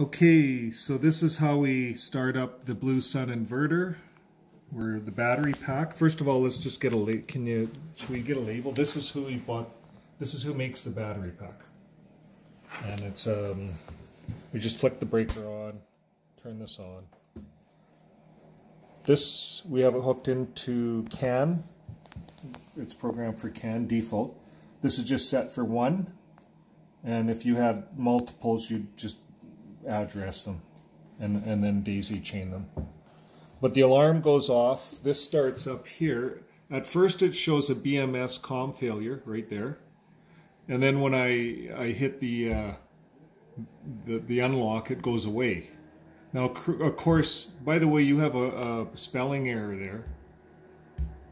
Okay, so this is how we start up the Bluesun inverter. Where the battery pack. First of all, let's just get a label. can you should we get a label? This is who we bought. This is who makes the battery pack. And it's um we just flick the breaker on, turn this on. This we have it hooked into CAN. It's programmed for CAN default. This is just set for one. And if you had multiples, you'd just address them and, and then daisy chain them. But the alarm goes off. This starts up here. At first it shows a BMS COM failure right there. And then when I, I hit the, uh, the, the unlock, it goes away. Now, of course, by the way, you have a, a spelling error there.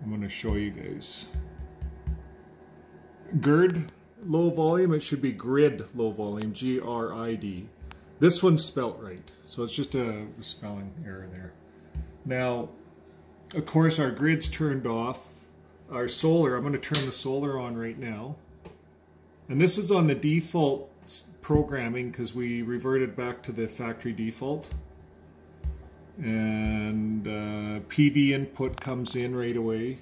I'm going to show you guys. GERD low volume, it should be grid low volume, G-R-I-D. This one's spelt right, so it's just a spelling error there. Now, of course, our grid's turned off. Our solar, I'm going to turn the solar on right now. And this is on the default programming because we reverted back to the factory default. And uh, PV input comes in right away.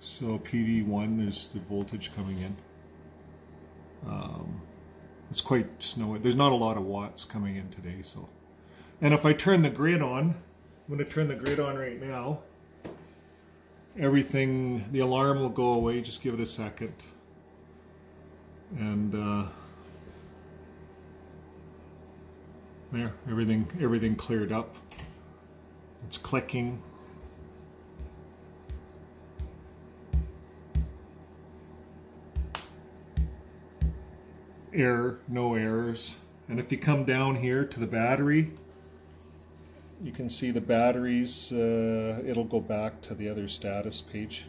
So PV1 is the voltage coming in. Um, it's quite snowy. There's not a lot of watts coming in today, so. And if I turn the grid on, I'm going to turn the grid on right now. Everything, the alarm will go away. Just give it a second. And uh, there, everything, everything cleared up. It's clicking. Error, no errors. And if you come down here to the battery, you can see the batteries, uh, it'll go back to the other status page.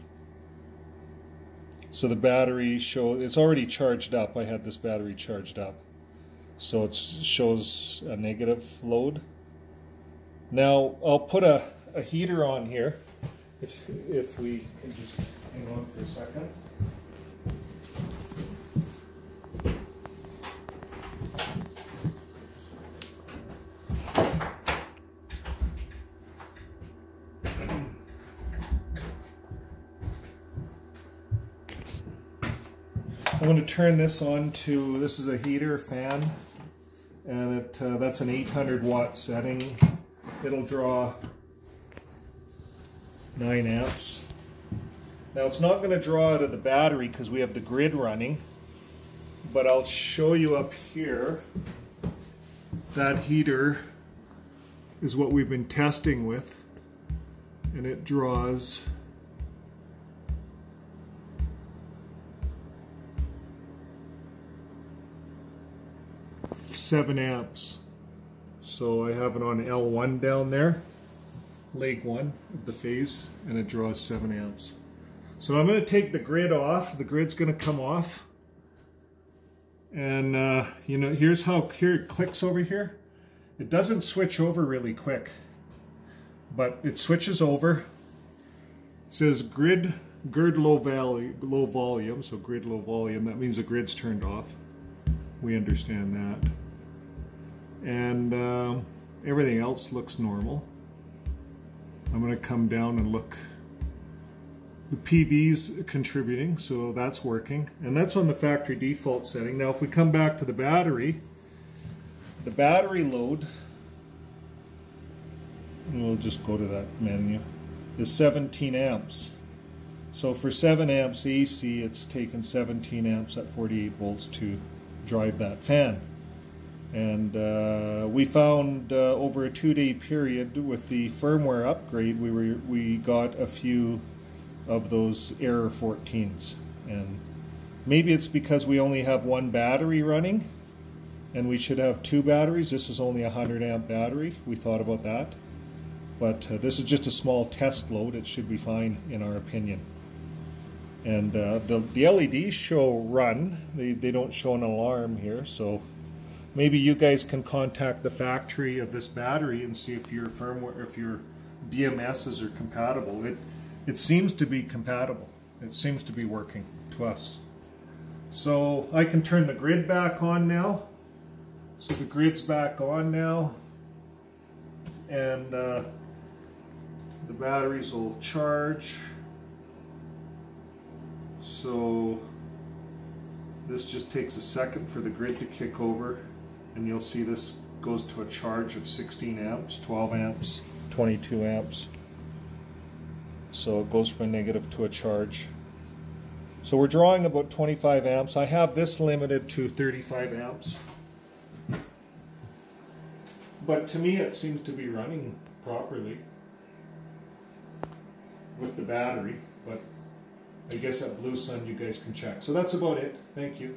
So the battery show it's already charged up. I had this battery charged up. So it shows a negative load. Now I'll put a, a heater on here if, if we can just hang on for a second. I'm going to turn this on to, this is a heater fan, and it, uh, that's an 800 watt setting. It'll draw 9 amps. Now it's not going to draw out of the battery because we have the grid running, but I'll show you up here that heater is what we've been testing with and it draws seven amps. So I have it on L1 down there, leg one of the phase, and it draws seven amps. So I'm going to take the grid off. The grid's going to come off. And, uh, you know, here's how, here it clicks over here. It doesn't switch over really quick, but it switches over. It says grid, grid low, valley, low volume, so grid low volume. That means the grid's turned off. We understand that and uh, everything else looks normal. I'm going to come down and look. The PV's contributing, so that's working. And that's on the factory default setting. Now if we come back to the battery, the battery load, we'll just go to that menu, is 17 amps. So for 7 amps AC, it's taken 17 amps at 48 volts to drive that fan. And uh, we found uh, over a two-day period with the firmware upgrade, we were we got a few of those error 14s. And maybe it's because we only have one battery running, and we should have two batteries. This is only a 100 amp battery. We thought about that. But uh, this is just a small test load. It should be fine in our opinion. And uh, the, the LEDs show run. They, they don't show an alarm here, so maybe you guys can contact the factory of this battery and see if your firmware, if your BMSs are compatible. It, it seems to be compatible. It seems to be working to us. So I can turn the grid back on now. So the grid's back on now and uh, the batteries will charge. So this just takes a second for the grid to kick over and you'll see this goes to a charge of 16 amps, 12 amps, 22 amps. So it goes from a negative to a charge. So we're drawing about 25 amps. I have this limited to 35 amps. But to me it seems to be running properly with the battery, but I guess at Bluesun you guys can check. So that's about it. Thank you.